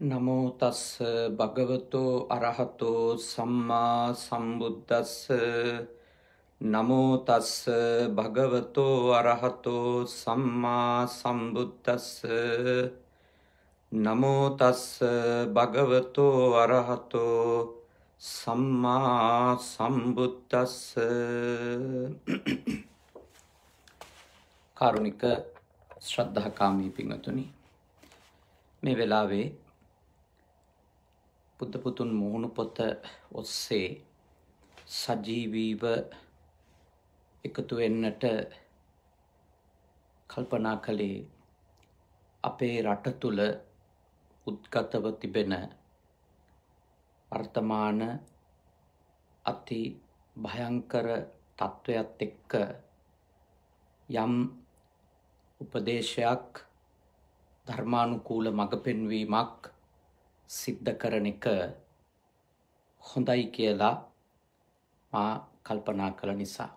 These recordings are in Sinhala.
නමෝතස්ස භගවතෝ අරහතෝ සම්මා සම්බුද්ධස්ස නමෝතස්ස භගවතෝ අරහතෝ සම්මා සම්බුද්ධස්ස නමෝතස්ස භගවතෝ අරහතෝ සම්මා සම්බුද්ධස්ස කාරුණික ශ්‍රද්ධහකාමී පිංහතුනි මේ වෙලාවේ බුද්ධපුතුන් මුහුණු පොත ඔස්සේ සජීවීව එකතු වෙන්නට කල්පනා කළේ අපේ රට තුළ උද්ගතව තිබෙන වර්තමාන අති භයංකර තත්ත්වයක් එක්ක යම් උපදේශයක් ධර්මානුකූල මඟ පෙන්වීමක් සිද්ධ කරන එක හොඳයි කියලා මා කල්පනා කළ නිසා.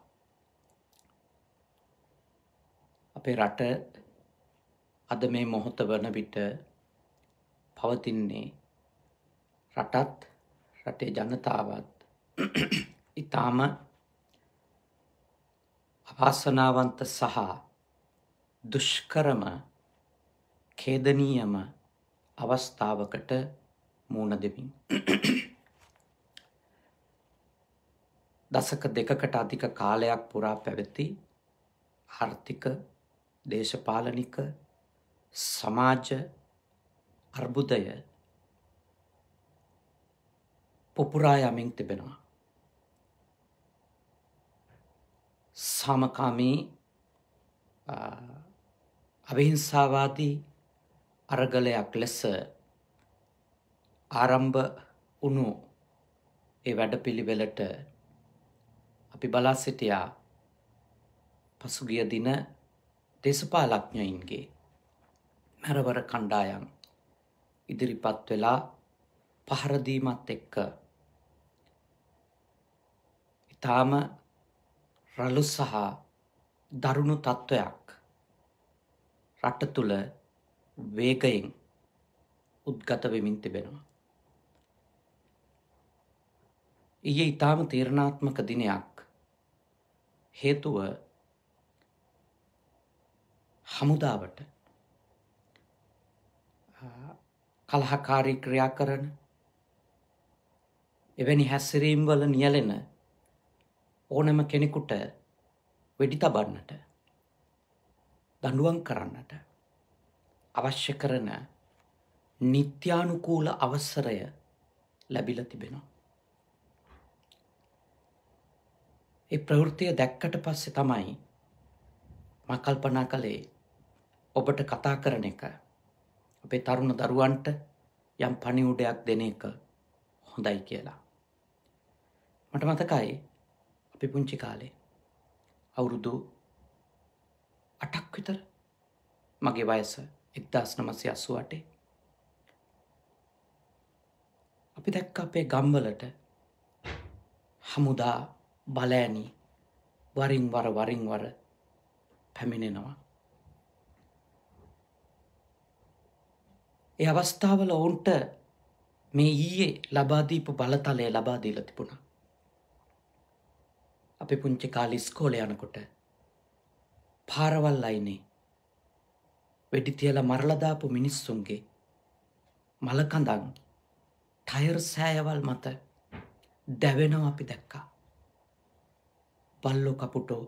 අපේ රට අද මේ මොහොත වන විට පවතින්නේ රටත් රටේ ජනතාවත් ඉතාම අවාසනාවන්ත සහ දුෂ්කරම කේදනීයම අවස්ථාවකට මුණ දෙමින්. දසක දෙකකට අධික කාලයක් පුරා පැවති ආර්ථික දේශපාලනික සමාජ අර්බුදය පොපුරා යමින් තිබෙනවා. සාමකාමී අවිහිංසාවාදී අරගලයක් ලෙස ආරම්භ වුණු ඒ වැඩපිළිවෙලට අපි බලා සිටියා පසුගිය දින දේශපාලඥයින්ගේ මැරවර කණ්ඩායම් ඉදිරිපත් වෙලා පහරදීමත් එක්ක ඉතාම රළු සහ දරුණු තත්ත්වයක් රට තුළ වේගයෙන් උද්ගත වෙමින් තිබෙනවා. ඊයේ ඉතාම තීරණාත්මක දිනයක් හේතුව හමුදාවට කලහකාරී ක්‍රියා කරන එවැනි හැස්සිරීම් වල නියලෙන ඕනම කෙනෙකුට වෙඩි තබන්නට දඩුවම් කරන්නට අවශ්‍ය කරන නිත්‍යානුකූල අවසරය ලැබිල තිබෙනවා. ඒ ප්‍රවෘතිය දැක්කට පස්සෙ තමයි මකල්පනා කළේ ඔබට කතා කරන එක අපේ තරුණ දරුවන්ට යම් පනිවුඩයක් දෙන එක හොඳයි කියලා. මට මතකයි අපි පුංචි කාලේ අවුරුදු අටක් විතර මගේ වයස එක්දස් නමසය අස්සු අටේ අපි දැක්ක අපේ ගම්වලට හමුදා බලෑනි වරින් වර වරින් වර පැමිණෙනවා. ඒ අවස්ථාවල ඔවුන්ට මේ ඊයේ ලබාදීපු බලතලය ලබාදීල තිබුණ. අපි පුංචි කාලි ස්කෝල යනකොට පාරවල් අයිනේ වෙඩි තියලා මරලදාපු මිනිස්සුන්ගේ මලකඳන් ටයර් සෑයවල් මත දැවෙනව අපි දැක්කා. බල්ලෝ කපුටෝ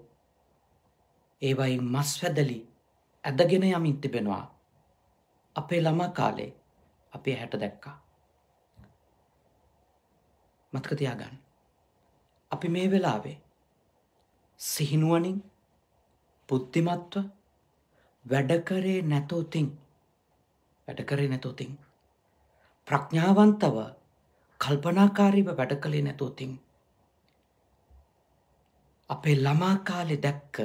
ඒවයින් මස් වැදලි ඇදගෙන යමින් තිබෙනවා. අපේ ළම කාලේ අපේ හැට දැක්කා. මතකතියාගන්න. අපි මේ වෙලාවේ සිහිනුවනින් බුද්ධිමත්ව වැඩකරේ නැතෝතින් වැඩකරේ නැතෝතින් ප්‍රඥාවන්තව කල්පනාකාරීව වැඩ කළේ නැතෝතින් අපේ ළමාකාලෙ දැක්ක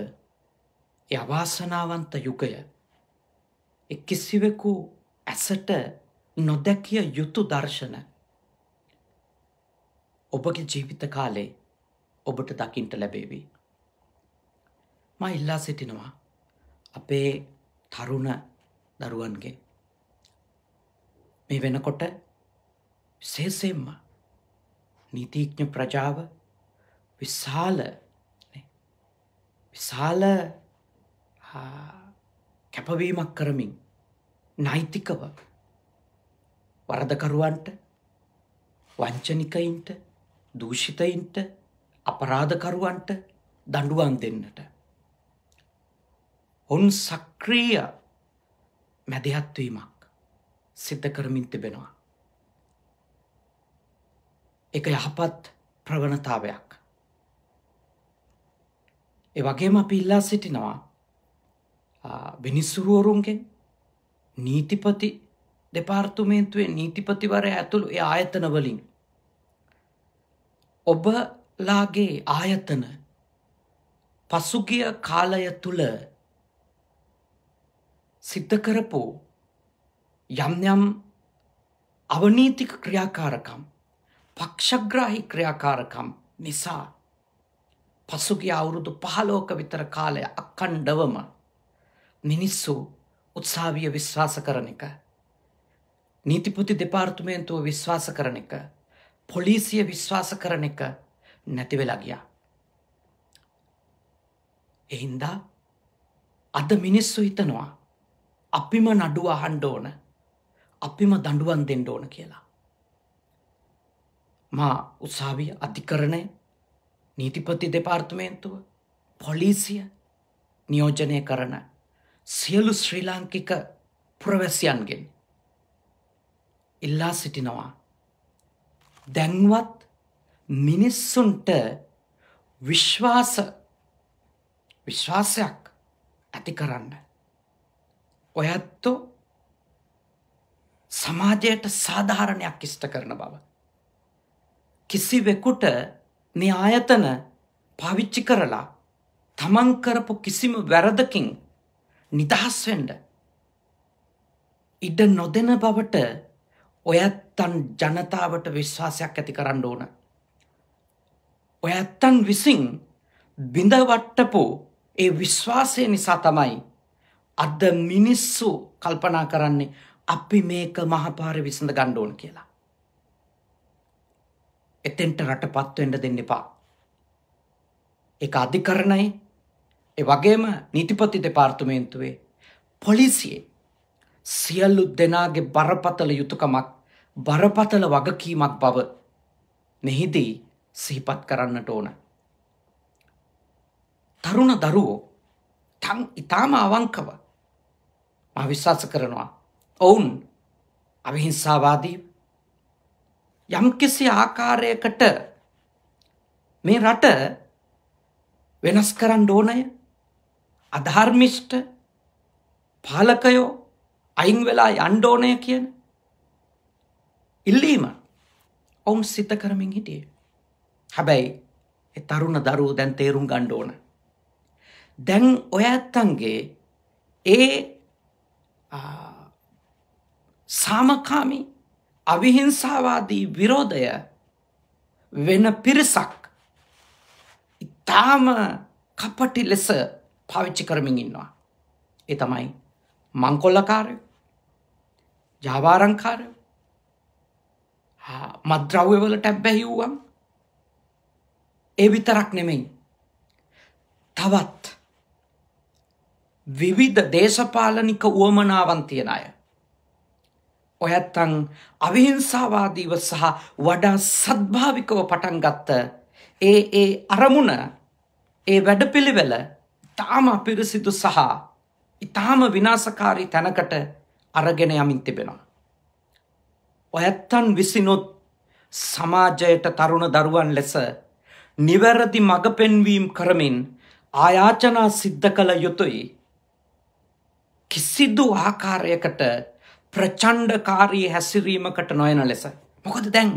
අවාසනාවන්ත යුගය එකිසිවෙකු ඇසට නොදැකිය යුතු දර්ශන ඔබගේ ජීවිත කාලේ ඔබට දකිින්ට ලැබේවී. ම ඉල්ලා සිටිනවා අපේ තරුණ දරුවන්ගේ මේ වෙනකොට විශේෂයෙන්ම නීතිීඥ ප්‍රජාව විශාල විශාල කැපවීමක් කරමින් නෛතිකව වරදකරුවන්ට වංචනිකයින්ට දූෂිතයින්ට අපරාධකරුවන්ට දඩුවන් දෙන්නට. ඔවුන් සක්‍රීය මැදිහත්වීමක් සිද්ධ කරමින් තිබෙනවා. එක යහපත් ප්‍රවණතාවයක්. ඒ වගේම අපි ඉල්ලා සිටිනවා විනිස්සුරුවරුන්ගෙන් නීතිපති දෙපාර්තුමේන්තුවේ නීතිපතිවරය ඇතුළු ඒ ආයතනවලින් ඔබලාගේ ආයතන පසුගිය කාලය තුළ සිද්ධ කරපු යම් යම් අවනීතික ක්‍රියාකාරකම් පක්ෂග්‍රාහි ක්‍රියාකාරකම් නිසා පසුගිය අවුරුදු පහලෝක විතර කාලය අක්කණ්ඩවම මිනිස්සු උත්සාවිය විශ්වාස කරන එක නීතිපති දෙපාර්තුමේන්තුව විශ්වාස කරන එක පොලිසිය විශ්වාස කරන එක නැතිවෙලා ගියා. එහින්දා අද මිනිස්සු හිතනවා අපිම නඩුව අහන්ඩ ඕන අපිම දඩුවන් දෙන්න ඕන කියලා. මා උත්සාවිය අධිකරණය නීතිපති දෙපාර්තමේන්තුව පොලිසිය නියෝජනය කරන සියලු ශ්‍රී ලාංකික පුරවැසියන්ගෙන් ඉල්ලා සිටිනවා. දැන්වත් මිනිස්සුන්ට විශ්වාස විශ්වාසයක් ඇති කරන්න. ඔයත්තෝ සමාජයට සාධාරණයක් ඉෂ්ට කරන බව. කිසිවෙකුට මේ ආයතන පාවිච්චි කරලා තමන් කරපු කිසිම වැරදකින් නිදහස්වෙන්ඩ ඉඩ නොදෙන බවට ඔයත්තන් ජනතාවට විශ්වාසයක් ඇති කරන්න ඕන. ඔයත්තන් විසින් බිඳවට්ටපු ඒ විශ්වාසය නිසා තමයි අද මිනිස්සු කල්පනා කරන්නේ අපි මේක මහපාර විසඳ ගණ්ඩෝන් කියලා. එතෙන්ට රට පත්වෙන්ට දෙන්න එපා. එක අධිකරණයි ඒ වගේම නීතිපති දෙපාර්තුමේන්තුවේ පොලිසියේ සියල්ලු දෙනාගේ බරපතල යුතුකමක් බරපතල වගකීමක් බව මෙහිදී සිහිපත් කරන්නට ඕන. තරුණ දරුවෝ තන් ඉතාම අවංකව විශ්වාස කරනවා. ඔවුන් අවිහිංසාවාදී යම්කිසි ආකාරයකට මේ රට වෙනස් කරන්න ඕනය අධර්මිෂ්ට පාලකයෝ අයින් වෙලා යන්ඩෝනය කියන ඉල්ලීම ඔවුන් සිත කරමින් හිටිය. හැබැයි තරුණ දරුව දැන් තේරුම් ගණ්ඩෝන. දැන් ඔය ඇත්තන්ගේ ඒ සාමකාමි අවිහිංසාවාදී විරෝධය වෙන පිරිසක් ඉතාම කපටි ලෙස පාවිච්චි කරමින් ඉන්නවා. ඒ තමයි මංකොල්ලකාරය ජාවාරංකාරය මද්‍රව්‍යවලට ඇබ්බැහිව්වම් ඒ විතරක් නෙමෙයි. තවත් විවිධ දේශපාලනික වුවමනාවන් තියෙන අය. ඔයත්තං අවිහිංසාවාදීව සහ වඩා සද්භාවිකව පටන් ගත්ත ඒ ඒ අරමුණ ඒ වැඩපිළිවෙල තාම පිරිසිදු සහ ඉතාම විනාසකාරී තැනකට අරගෙන යමින් තිබෙනවා. ඔයත්තන් විසිනොත් සමාජයට තරුණ දරුවන් ලෙස නිවැරදි මඟ පෙන්වීම් කරමින් ආයාචනා සිද්ධ කළ යුතුයි. කිසිදු ආකාරයකට ප්‍රචණ්ඩකාරී හැසිරීමකට නොයන ලෙස. මොකද දැන්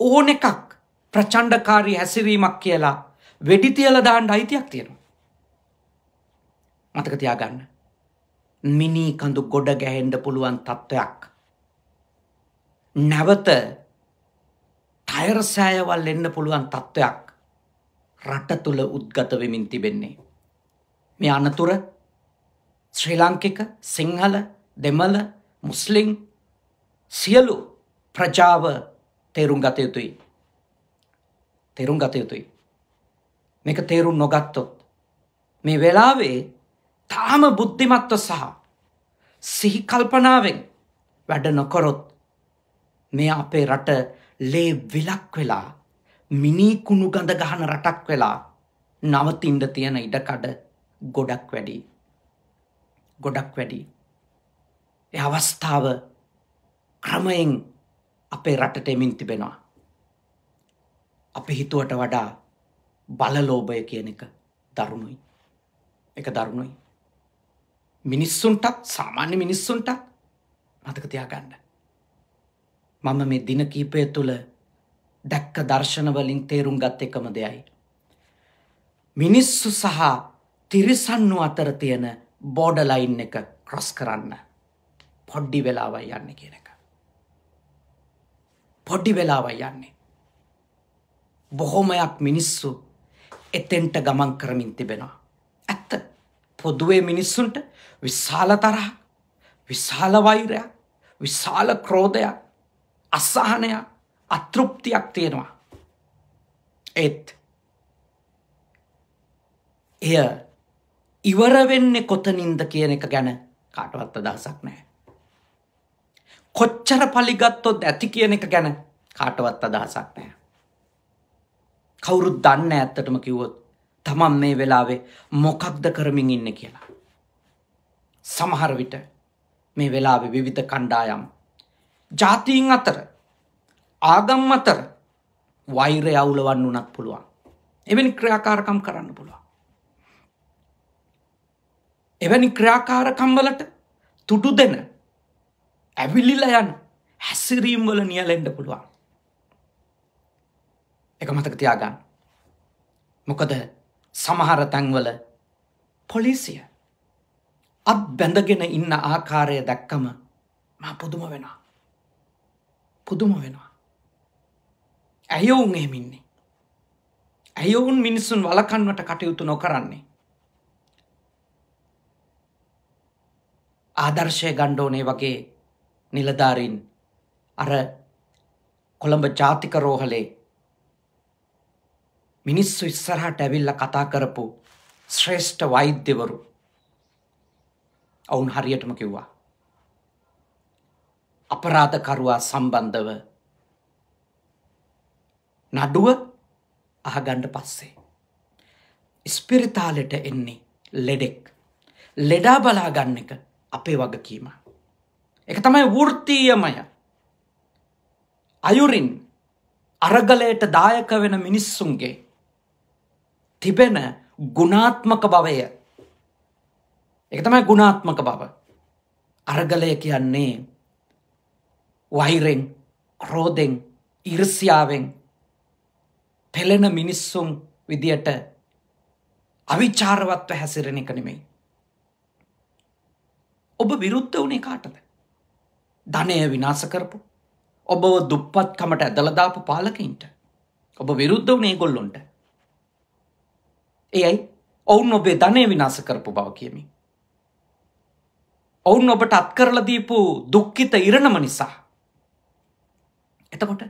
ඕන එකක් ප්‍රචණ්ඩකාරී හැසිරීමක් කියලා වෙඩිතියල දාන්ඩ අයිතියක් තියෙනවා. මතක තියාගන්න. මිනී කඳු ගොඩ ගැහෙන්ඩ පුළුවන් තත්ත්වයක්. නැවත ටයරසෑයවල් එන්න පුළුවන් තත්ත්වයක් රට තුළ උද්ගත වෙමින් තිබෙන්නේ. මේ අනතුර ශ්‍රී ලංකික සිංහල දෙමල මුස්ලිං සියලු ප්‍රජාව තේරුම් ගත යුතුයි. තේරුම් ගත යුතුයි. මේක තේරුම් නොගත්තොත්. මේ වෙලාවේ තාම බුද්ධිමත්ව සහ සිහි කල්පනාවෙන් වැඩ නොකොරොත් මේ අපේ රට ලේ විලක් වෙලා මිනීකුණු ගඳ ගහන රටක් වෙලා නවතින්ඩ තියෙන ඉඩකඩ ගොඩක් වැඩි. ගොඩක් වැඩි. එ අවස්ථාව ක්‍රමයෙන් අපේ රටට එමින් තිබෙනවා. අපි හිතුවට වඩා බලලෝභය කියන එක දරුණුයි. එක දරුණුයි. මිනිස්සුන්ටත් සාමාන්‍ය මිනිස්සුන්ටත් මතක තියාගන්න. මම මේ දින කීපය තුළ දැක්ක දර්ශනවලින් තේරුම් ගත් එකම දෙයයි. මිනිස්සු සහ තිරිසන්නු අතර තියෙන බෝඩලයින් එක ක්‍රොස් කරන්න පොඩ්ඩි වෙලාවයි යන්න කියන එක. පොඩ්ඩි වෙලාවයි යන්නේ. බොහොමයක් මිනිස්සු එතෙන්ට ගමන් කරමින් තිබෙනවා. ඇත්ත පොදුවේ මිනිස්සුන්ට විශාල තරහ විශාල වෛරයක් විශාල ක්‍රෝධයක් අසාහනයක් අතෘප්තියක් තියෙනවා. ඒත් එය ඉවර වෙන්නේ කොතනින්ද කියන එක ගැන කාටවත් අදහසක් නැහැ. කොච්චර පලිගත්තොත් ඇති කියන එක ගැන කාටවත් අදහසක් නැහැ. කවුරුත් දන්න ඇත්තටම කිව්වොත් තමන් මේ වෙලාවේ මොකක්ද කරමින් ඉන්න කියලා. සමහර විට මේ වෙලාවෙ විවිධ කණ්ඩායම් ජාතීන් අතර ආගම් අතර වෛරය අවුලවන්න වනත් පුළුවන්. එවැනි ක්‍රියාකාරකම් කරන්න පුළුවන්. එවැනි ක්‍රියාකාරකම්වලට තුටු දෙන ඇවිලිල යන හැසිරීම් වල නියලෙන්ඩ පුළුවන්. එක මතක තියාගන්න. මොකද සමහර තැන්වල පොලිසිය අත් බැඳගෙන ඉන්න ආකාරය දැක්කම මා පුදුම වෙනවා. පුදුම වෙනවා. ඇයවුන් එහෙමින්නේ. ඇයවුන් මිනිස්සුන් වලකන්වට කටයුතු නොකරන්නේ. ආදර්ශය ගණ්ඩෝනේ වගේ නිලධාරීන් අර කොළඹ ජාතික රෝහලේ මිනිස්සු ඉස්සරහට ඇවිල්ල කතා කරපු ශ්‍රේෂ්ඨ වෛද්‍යවරු ඔවුන් හරියටම කිව්වා. අපරාධකරුවා සම්බන්ධව නඩුව අහගණ්ඩ පස්සේ. ස්පිරිතාලෙට එන්නේ ලෙඩෙක්. ලෙඩා බලාගන්න එක අපේ වගකීම. එක තමයි වෘත්තීයමය. අයුරින් අරගලයට දායක වෙන මිනිස්සුන්ගේ තිබෙන ගුණාත්මක භවය එක තමයි ගුණාත්මක බව. අරගලය කියන්නේ වෛරෙන් ක්‍රෝධෙන් ඉර්සියාවෙන් පෙළෙන මිනිස්සුම් විදියට අවිචාරවත්ව හැසිරෙන එක නෙමෙයි. ඔබ විරුද්ධ වනේ කාටද. ධනය විනාස කරපු ඔබ දුප්පත්කමට ඇදලදාපු පාලකින්ට ඔබ විරුද්ධ වනේ ගොල්ලොන්ට. එයයි ඔවුන් ඔබේ ධනය විනාස කරපු බව කියමි. ඔවුන් ඔබට අත් කරලා දීපු දුක්ඛිත ඉරණම නිසා. එතකොට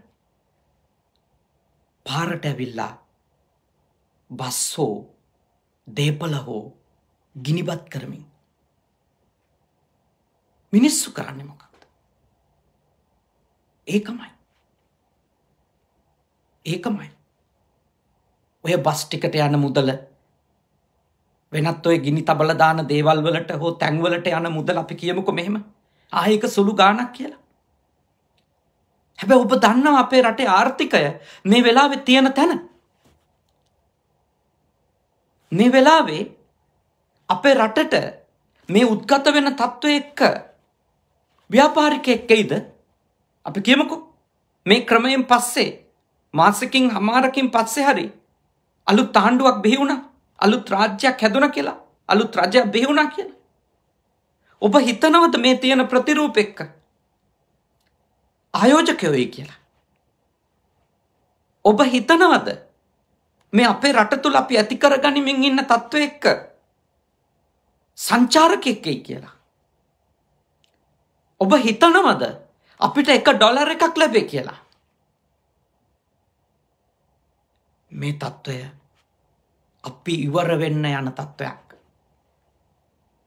පාරට ඇවිල්ලා බස් හෝ දේපල හෝ ගිනිබත් කරමින් මිනිස්සු කරන්නේ මොකක්ද? ඒකමයි. ඒකමයි. ඔය බස් ටිකට යන මුදල වෙනත් ඔය ගිනි තබල දාන දේවල් වලට හෝ තැන්වලට යන මුදල් අපි කියමුකෝ මෙහෙම. ආයෙක සුළු ගාණක් කියලා. හැබැයි ඔබ දන්නවා අපේ රටේ ආර්ථිකය මේ වෙලාවේ තියෙන තැන. මේ වෙලාවේ අපේ රටට මේ උද්ගත වෙන තත්ත්වය එක්ක ව්‍යාපාරිකයෙක් එයිද? අපි කියමුකෝ මේ ක්‍රමයෙන් පස්සේ මාසකින් හමාරකින් පස්සේ හරි අලුත් ආණ්ඩුවක් බිහි වුණා. අලුත් රාජ්‍යයක් හැදුන කියලා අලුත් රජයක් බිහිවුණා කියලා. ඔබ හිතනවද මේ තියෙන ප්‍රතිරූප එක්ක ආයෝජකයොයි කියලා. ඔබ හිතනවද මේ අපේ රට තුළ අපි ඇති කරගනිමින් ඉන්න තත්ත්ව එක්ක සංචාරකෙක්කෙයි කියලා. ඔබ හිතනවද අපිට එක ඩොලර් එකක් ලැබේ කියලා. මේ තත්ත්වය අපි ඉවර වෙන්න යන තත්ත්වයක්.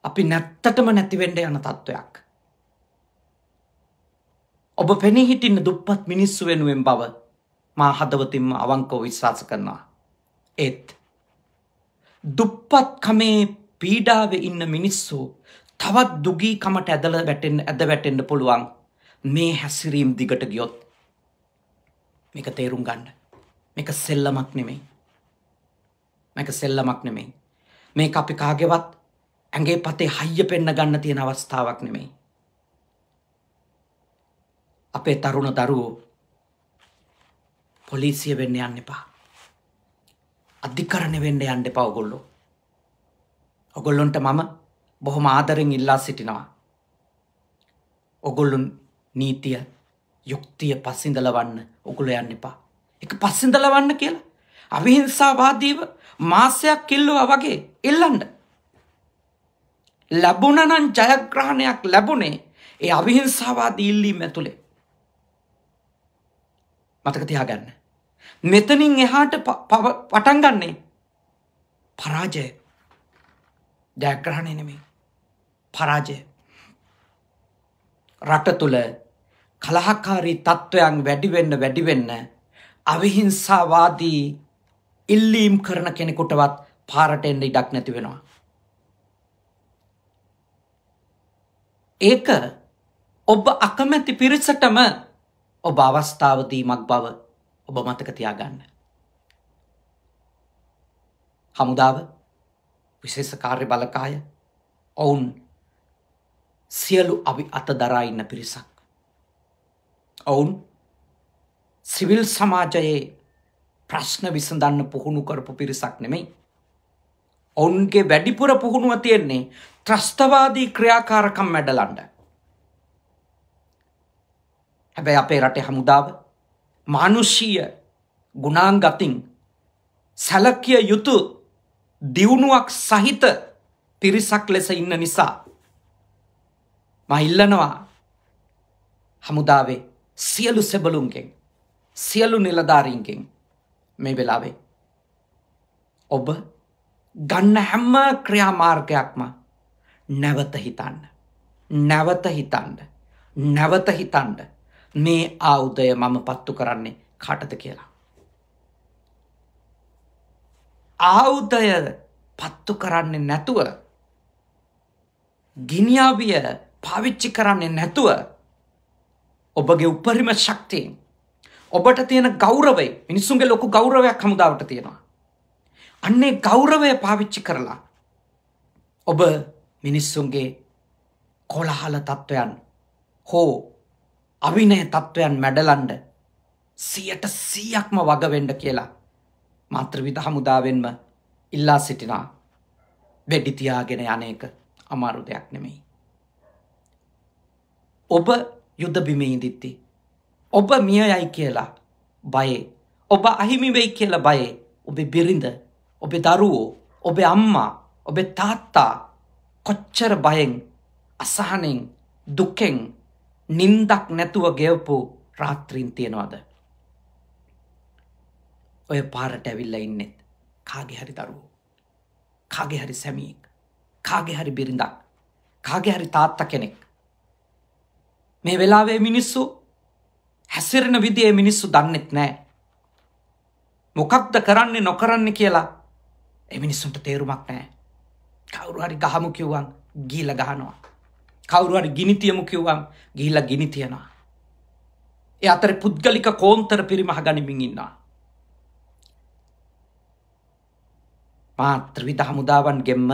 අපි නැත්තටම නැතිවෙන්ඩ යන තත්ත්වයක්. ඔබ පෙනී හිටින්න දුප්පත් මිනිස්සු වෙනුවෙන් බව මා හදවතින්ම අවංකෝ විශ්වාස කරනවා. ඒත් දුප්පත්කමේ පීඩාව ඉන්න මිනිස්සු තවත් දුගී කමට ඇදල වැටෙන් ඇද වැටෙන්ඩ පුළුවන් මේ හැසිරීම් දිගට ගියොත් මේක තේරුම් ගන්න. මේක සෙල්ලමක් නෙමෙයි. මේක සෙල්ලමක් නෙමෙයි. මේ අපි කාගෙවත් ඇගේ පතේ හයිය පෙන්න ගන්න තියෙන අවස්ථාවක් නෙමෙයි. අපේ තරුණ දරුවෝ පොලිසිය වෙන්න යන්න එපා. අධිකරණය වෙන්න යන්න එපා ඔගොල්ලෝ ඔගොල්ලොන්ට මම බොහොම ආදරෙන් ඉල්ලා සිටිනවා. ඔගොල්ලුන් නීතිය යුක්තිය පස්සිඳලවන්න ඔගුල යන්න එපා. එක පස්සිඳලවන්න කියලා. අවිහිංසාවාදීව මාසයක් කිල්ලවා වගේ එල්ලන්ඩ ලැබුණනන් ජයග්‍රහණයක් ලැබුණේ ඒ අවිහිංසාවාද ඉල්ලීම ඇතුළේ මතක තියාගන්න. මෙතනින් එහාට පටන් ගන්නේ පරාජය. ජයග්‍රහණය නෙමේ පරාජය. රට තුළ කලහකාරී තත්ත්වයන් වැඩිවෙන්න වැඩිවෙන්න අවිහිංසාවාදී ඉල්ලීම් කරන කෙනෙකුටවත් පාරට එන්න ඉඩක් නැති වෙනවා. ඒක ඔබ අකමැති පිරිසටම ඔබ අවස්ථාවදීමක් බව ඔබ මතක තියාගන්න. හමුදාව විශේෂ කාර්ය බලකාය ඔවුන් සියලු අවි අත දරා ඉන්න පිරිසක්. ඔවුන් සිවිල් සමාජයේ ප්‍රශ්න විසඳන්න පුහුණු කරපු පිරිසක් නෙමෙයි. ඔවුන්ගේ වැඩිපුර පුහුණුව තියෙන්නේ ත්‍රස්තවාදී ක්‍රියාකාරකම් මැඩලන්ඩ. හැබැයි අපේ රටේ හමුදාව මානුෂීය ගුණාංගතින් සැලකිය යුතු දියුණුවක් සහිත පිරිසක් ලෙස ඉන්න නිසා මහිල්ලනවා හමුදාවේ සියලු සෙබලුන්ගෙන් සියලු නිලධාරීන්ගෙන් මේ වෙලාවේ ඔබ ගන්න හැම්ම ක්‍රියාමාර්ගයක්ම නැවත හිතන්න නැවත හිතන්ඩ නැවත හිතන්ඩ මේ ආවුදය මම පත්තු කරන්නේ කටද කියලා. ආවුදය පත්තු කරන්නේ නැතුව ගිනිියාවිය පාවිච්චි කරන්නේ නැතුව ඔබගේ උපරිම ශක්තියෙන් ඔබට තියෙන ගෞරවයි මිනිස්සුන්ගේ ලොකු ගෞරවයක් හමුදාවට තියෙනවා. අන්නේ ගෞරවය පාවිච්චි කරලා ඔබ මිනිස්සුන්ගේ කොළහල තත්ත්වයන් හෝ අවිනය තත්ත්වයන් මැඩලන්ඩ සියට සීයක්ම වගවෙන්ඩ කියලා මාත්‍රවිධ හමුදාවෙන්ම ඉල්ලා සිටිනා වෙඩිතියාගෙන යනක අමාරු දෙයක් නෙමෙයි. ඔබ යුද්ධ බිමඉදිත්ති. ඔබ මිය යයි කියලා බයේ ඔබ අහිමි වෙයි කියලා බයේ ඔබේ බිරිඳ ඔබේ දරුවෝ ඔබේ අම්මා ඔබේ තාත්තා කොච්චර බයෙන් අසහනෙන් දුකෙන් නින්දක් නැතුව ගෙවපු රාත්‍රීන් තියෙනවාද. ඔය පාරට ඇවිල්ල ඉන්නෙත් කාගේ හරි දරුවෝ. කාගේ හරි සැමියෙක් කාගේ හරි බිරිඳක් කාගේ හරි තාත්ත කෙනෙක්. මේ වෙලාවේ මිනිස්සු හැසිරෙන විදිේ මිනිස්සු දන්නෙත් නෑ. මොකක්ද කරන්නේ නොකරන්න කියලා එමිනිස්සුන්ට තේරුමක් නෑ. කවුරු හරි ගහමු කිව්වන් ගීල ගහනවා. කවුරු හරි ගිනිතියමු කිව්වම් ගිහිල්ල ගිනි තියනවා. එ අතර පුද්ගලික කෝන්තර පිරිමහ ගනිමින් ඉන්නවා. මාත්‍ර විධ හමුදාවන් ගෙම්ම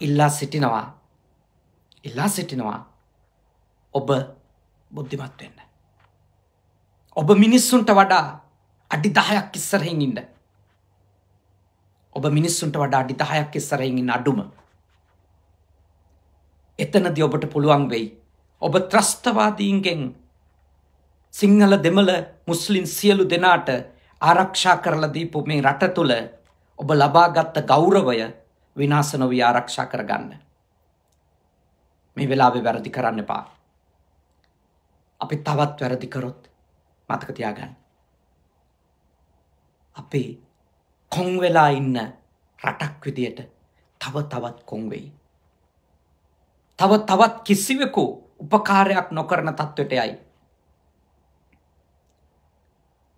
ඉල්ලා සිටිනවා ඉල්ලා සිටිනවා ඔබ බුද්ධිමත් වෙන්න. ඔබ මිනිස්සුන්ට වඩා අඩි දහයක් ඉස්සරහින් ඉන්න. ඔබ මිනිස්සුන්ට වඩා අඩි දහයක් ඉස්සරහින් ඉන්න අඩුම. එතනදි ඔබට පුළුවන් වෙයි. ඔබ ත්‍රස්තවාදීන්ගෙන් සිංහල දෙමළ මුස්ලිම් සියලු දෙනාට ආරක්ෂා කරලා දීපු මේ රට තුළ ඔබ ලබාගත්ත ගෞරවය විනාස නොවී ආරක්ෂා කරගන්න. මේ වෙලාවෙ වැරදි කරන්න එපා. අපි තවත් වැරදි කරොත් මතක තියාගන්න. අපි කොං වෙලා ඉන්න රටක් විදියට තව තවත් කොං වෙයි. තව තවත් කිසිවෙකු උපකාරයක් නොකරන තත්ත්වයට යයි.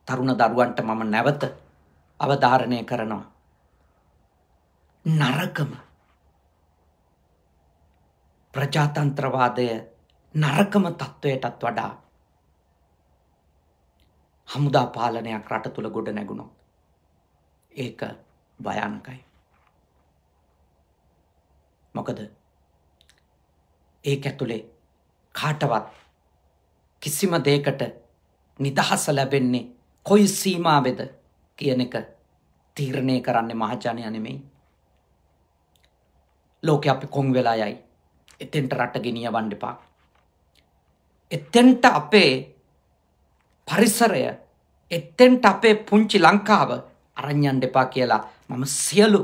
තරුණ දරුවන්ට මම නැවත අවධාරණය කරනවා. නරකම ප්‍රජාතන්ත්‍රවාදය නරකම තත්ත්වයටත් වඩා හමුදා පාලනයක් රට තුළ ගොඩ නැගුණොත් ඒක භයානකයි. මොකද ඒක ඇතුළේ කාටවත් කිසිම දේකට නිදහස ලැබෙන්නේ කොයි සීමාවෙද කියන එක තීරණය කරන්නේ මහජනය නෙමෙයි. ලෝක අපි කොං වෙලා යයි එතෙන්ට රට ගෙනිය වණ්ඩපා. එතෙන්ට අපේ පරිසරය එත්තෙන්ට අපේ පුංචි ලංකාව අරං්ඥන් දෙපා කියලා මම සියලු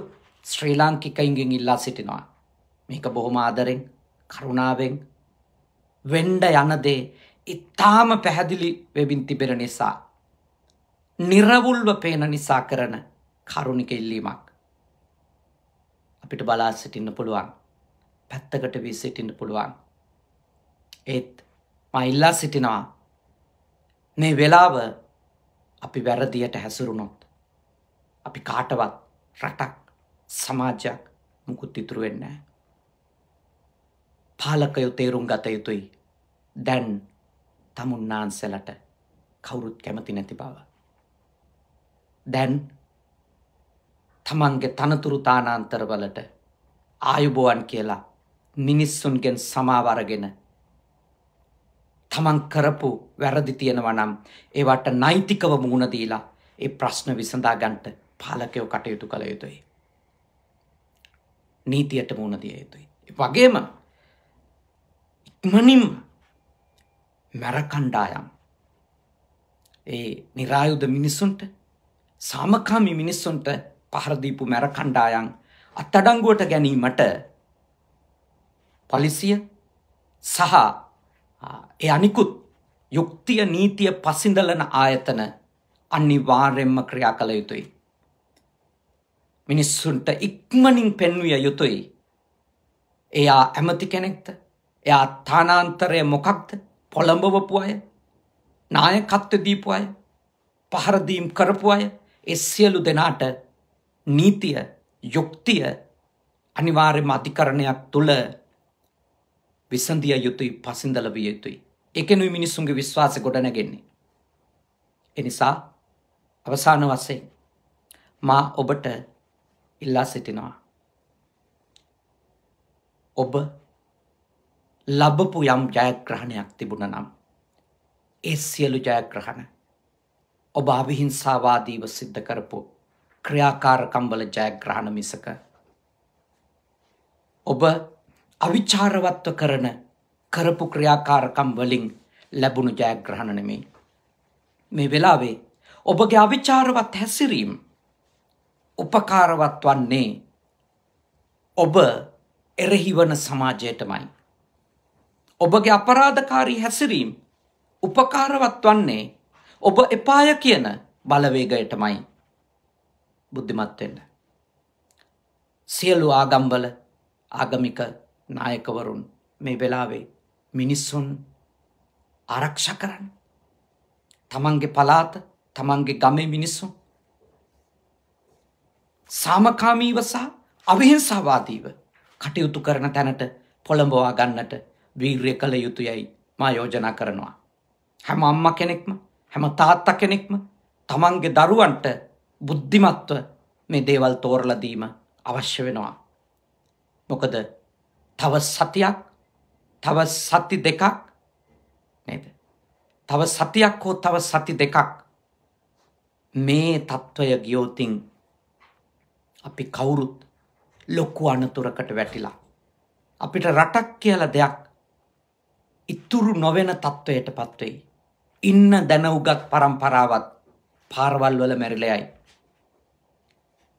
ශ්‍රී ලාංකිකයින්ගෙන් ඉල්ලා සිටිනවා. මේක බොහොම ආදරෙන් කරුණාවෙන් වෙන්ඩ යනදේ ඉතාම පැහැදිලි වෙබින් තිබෙන නිසා. නිරවුල්ව පේන නිසා කරන කරුණික ඉල්ලීමක්. අපිට බලා සිටින්න පුළුවන් පැත්තකට වී සිටින්න පුළුවන්. ඒත් මයිල්ලා සිටිනවා මේ වෙලාව අපි වැරදියට හැසුරුණොත්. අපි කාටවත් රටක් සමාජයක් මුකුත් ඉතුරු වෙන්නේ. පාලකයෝ තේරුම් ගත යුතුයි දැන් තමුන්නාන්සලට කවුරුත් කැමති නැති බව. දැන් තමන්ගේ තනතුරු තානාන්තරවලට ආයුබෝවන් කියලා මිනිස්සුන්ගෙන් සමාවරගෙන තමන් කරපු වැරදි තියෙනවා නම් ඒවට නෛතිකව මුහුණ දීලා ඒ ප්‍රශ්න විසඳා ගන්ට පාලකයෝ කටයුතු කළ යුතුයි. නීතියට මුහුණ දිය යුතුයි. වගේම ඉක්මනින්ම මැරකණ්ඩායම් ඒ නිරායුද මිනිස්සුන්ට සාමකාමි මිනිස්සුන්ට පහරදීපු මැරකණ්ඩායන් අත්තඩංගුවට ගැනීමට පලිසිය සහ ඒ අනිකුත් යුක්තිය නීතිය පසිඳලන ආයතන අනිවාර්යෙන්ම ක්‍රියා කළ යුතුයි. මිනිස්සුන්ට ඉක්මනින් පෙන්විය යුතුයි. එයා ඇමති කෙනෙක්ද? එයා තානාන්තරය මොකක්ද? පොළඹවපු අය? නායකත්ව දීපු අය? පහරදීම් කරපු අය? එ සියලු දෙනාට නීතිය යුක්තිය අනිවාර්යම අධිකරණයක් තුළ විසඳිය යුතුයි පසිඳල විය යුතුයි. එකනුයි මිනිස්සුන්ගේ විශ්වාස ගොඩනගෙන්නේ. එනිසා අවසාන වසේ මා ඔබට ඉල්ලා සිටිනවා. ඔබ ලබපු යම් ජයග්‍රහණයක් තිබුණ නම්. ඒ සියලු ජයග්‍රහණ ඔබ අවිහිංසාවාදීව සිද්ධ කරපු ක්‍රියාකාරකම්වල ජයග්‍රහණ මිසක. ඔබ අවිචාරවත්ව කරන කරපු ක්‍රියාකාරකම් වලින් ලැබුණු ජයග්‍රහණ නෙමෙයි. මේ වෙලාවේ ඔබගේ අවිචාරවත් හැසිරීම් උපකාරවත් වන්නේ ඔබ එරෙහිවන සමාජයටමයි. ඔබගේ අපරාධකාරී හැසිරීම් උපකාරවත් වන්නේ ඔබ එපාය කියන බලවේගයටමයි බුද්ධිමත්වෙන්න. සියලු ආගම්වල ආගමික නායකවරුන් මේ වෙලාවේ මිනිස්සුන් ආරක්ෂ කරන්න. තමන්ගේ පලාත තමන්ගේ ගමේ මිනිස්සුන් සාමකාමීව සහ අවිහිංසාවාදීව කටයුතු කරන තැනට පොළඹවා ගන්නට වීර්ය කළ යුතුයයි මා යෝජනා කරනවා. හැම අම්ම කෙනෙක්ම හැම තාත්ත කෙනෙක්ම තමන්ගේ දරුවන්ට බුද්ධිමත්ව මේ දේවල් තෝරලදීම අවශ්‍ය වෙනවා. මොකද තව සතියක් තව සති දෙකක් නේද. තව සතියක් හෝ තව සති දෙකක් මේ තත්ත්වය ගියෝතින් අපි කවුරුත් ලොක්කු අනතුරකට වැටිලා. අපිට රටක් කියල දෙයක් ඉතුරු නොවෙන තත්ත්වයට පත්වෙයි. ඉන්න දැනවුගත් පරම්පරාවත් පාරවල් වල මැරිලයයි.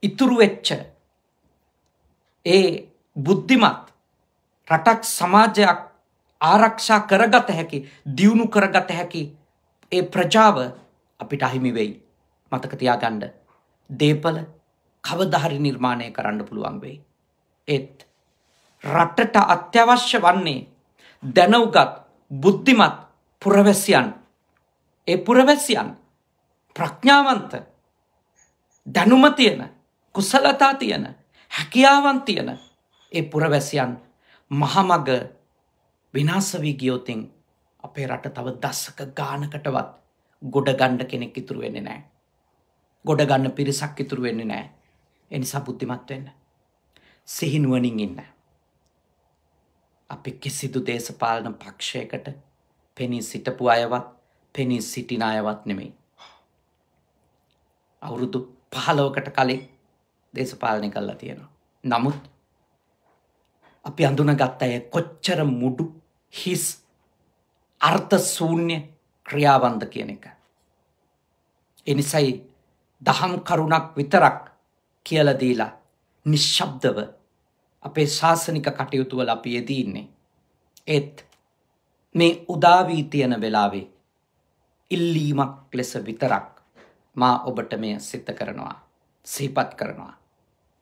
ඉතුරු වෙච්ච ඒ බුද්ධිමත් රටක් සමාජයක් ආරක්ෂා කරගත හැකි දියුණු කරගත හැකි ඒ ප්‍රජාව අපිට අහිමි වෙයි. මතක තියාගන්න. දේපල කවදහරි නිර්මාණය කරන්න පුළුවන් වෙයි. ඒත් රටට අත්‍යවශ්‍ය වන්නේ දැනවගත් බුද්ධිමත් පුරවැසියන්. ඒ පුරවැසියන් ප්‍රඥාවන්ත දැනුම තියෙන කුසලතා තියෙන හැකියාවන් තියෙන ඒ පුරවැසියන් මහමග විනාස වී ගියොතින් අපේ රට තව දස්සක ගානකටවත් ගොඩගණ්ඩ කෙනෙක් ඉතුරු වෙන්නේ නෑ. ගොඩගන්න පිරිසක් ඉතුරු වෙන්නේ නෑ. එනිසා බුද්ධිමත් වෙන්න. සිහිනුවනින් ඉන්න. අපි කිසිදු දේශපාලන පක්ෂයකට පෙනී සිටපු අයවත් පෙනී සිටින අයවත් නෙමෙයි. අවුරුදු පහලෝකට කලින් දේශපාලනය කල්ලා තියෙනවා. නමුත් අපි අඳුන ගත්ත අය කොච්චර මුඩු හිස් අර්ථ සූන්‍ය ක්‍රියාවන්ද කියන එක. එනිසයි දහම් කරුණක් විතරක් කියලදීලා නිශ්ශබ්දව අපේ ශාසනික කටයුතුවල අපි යෙදීන්නේ. ඒත් මේ උදාවී තියෙන වෙලාවේ ඉල්ලීමක් ලෙස විතරක් මා ඔබට මෙය සිත කරනවා සහිපත් කරනවා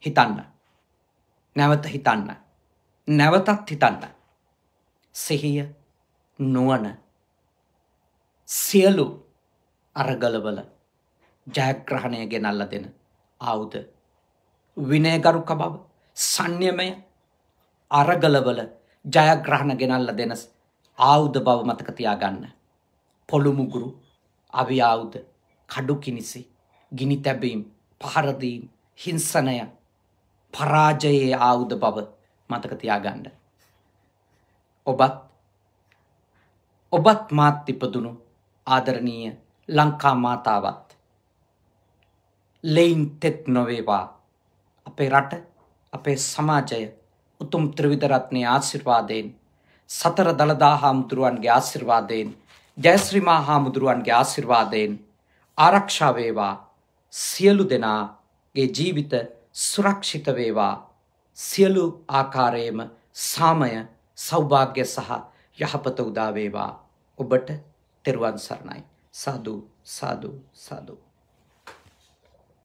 හිතන්න නැවත හිතන්න නැවතත් හිතන්න. සිහිය නුවන සියලු අරගලවල ජයග්‍රහණය ගෙනල්ල දෙන ආවුද විනයගරුක බව සංයමය අරගලවල ජයග්‍රහණ ගෙනල්ල දෙන ආවුද බව මතක තියාගන්න. පොළුමුගුරු අවියාවුද කඩු කිනිසි ගිනි තැබීම් පහරදීම් හිංසනය පරාජයේ ආවුද බව මතක තියාගන්න. ඔබත් ඔබත් මාත් ඉපදුණු ආදරණීය ලංකා මාතාවත් ලෙයින් තෙත් නොවේවා. අපේ රට අපේ සමාජය උතුම් ත්‍රවිධරත්නය ආශිර්වාදයෙන් සතර දළදා හාමුදුරුවන්ගේ ආශිර්වාදයෙන් ජයශ්‍රීමා හාමුදුරුවන්ගේ ආශිර්වාදයෙන් ආරක්ෂාවේවා සියලු දෙනාගේ ජීවිත සුරක්ෂිත වේවා. සියලු ආකාරයේම සාමය සෞභාග්‍ය සහ යහපත උදාවේවා ඔබට තෙරුවන් සරණයි. සාදු සාදු සාදු.